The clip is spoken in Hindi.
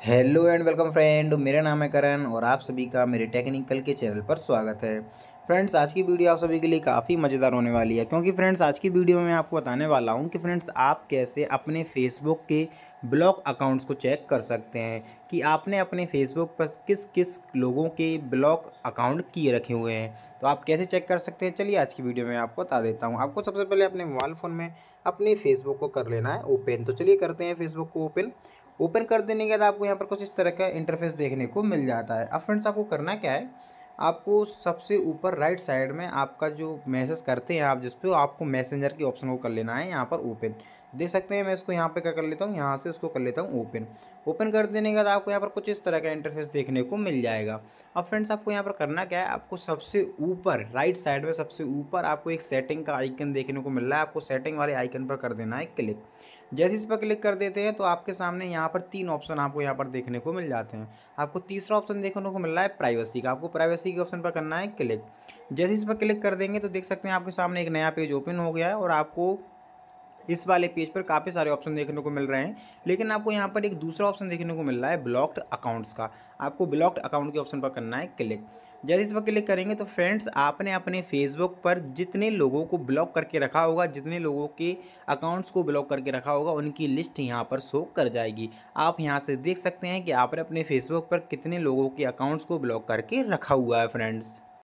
हेलो एंड वेलकम फ्रेंड, मेरा नाम है करण और आप सभी का मेरे टेक्निकल के चैनल पर स्वागत है। फ्रेंड्स, आज की वीडियो आप सभी के लिए काफ़ी मज़ेदार होने वाली है, क्योंकि फ्रेंड्स, आज की वीडियो में मैं आपको बताने वाला हूँ कि फ्रेंड्स, आप कैसे अपने फेसबुक के ब्लॉक अकाउंट्स को चेक कर सकते हैं कि आपने अपने फेसबुक पर किस किस लोगों के ब्लॉक अकाउंट किए रखे हुए हैं। तो आप कैसे चेक कर सकते हैं? चलिए आज की वीडियो में आपको बता देता हूँ। आपको सबसे पहले अपने मोबाइल फ़ोन में अपने फेसबुक को कर लेना है ओपन तो चलिए करते हैं फेसबुक को ओपन ओपन कर देने के बाद आपको यहाँ पर कुछ इस तरह का इंटरफेस देखने को मिल जाता है। अब फ्रेंड्स आपको करना क्या है? आपको सबसे ऊपर राइट साइड में आपका जो मैसेज करते हैं आप जिस पे, आपको मैसेंजर के ऑप्शन को कर लेना है यहाँ पर ओपन देख सकते हैं मैं इसको यहाँ पे क्या कर लेता हूँ? यहाँ से उसको कर लेता हूँ ओपन ओपन कर देने के बाद आपको यहाँ पर कुछ इस तरह का इंटरफेस देखने को मिल जाएगा। अब फ्रेंड्स आपको यहाँ पर करना क्या है? आपको सबसे ऊपर राइट साइड में सबसे ऊपर आपको एक सेटिंग का आइकन देखने को मिल रहा है। आपको सेटिंग वाले आइकन पर कर देना है क्लिक जैसे इस पर क्लिक कर देते हैं तो आपके सामने यहाँ पर तीन ऑप्शन आपको यहाँ पर देखने को मिल जाते हैं। आपको तीसरा ऑप्शन देखने को मिल रहा है प्राइवेसी का। आपको प्राइवेसी के ऑप्शन पर करना है क्लिक जैसे इस पर क्लिक कर देंगे तो देख सकते हैं आपके सामने एक नया पेज ओपन हो गया है और आपको इस वाले पेज पर काफ़ी सारे ऑप्शन देखने को मिल रहे हैं। लेकिन आपको यहाँ पर एक दूसरा ऑप्शन देखने को मिल रहा है ब्लॉक्ड अकाउंट्स का। आपको ब्लॉक्ड अकाउंट के ऑप्शन पर करना है क्लिक जैसे इस पर क्लिक करेंगे तो फ्रेंड्स आपने अपने फेसबुक पर जितने लोगों को ब्लॉक करके रखा होगा, जितने लोगों के अकाउंट्स को ब्लॉक करके रखा होगा, उनकी लिस्ट यहाँ पर शो कर जाएगी। आप यहाँ से देख सकते हैं कि आपने अपने फेसबुक पर कितने लोगों के अकाउंट्स को ब्लॉक करके रखा हुआ है फ्रेंड्स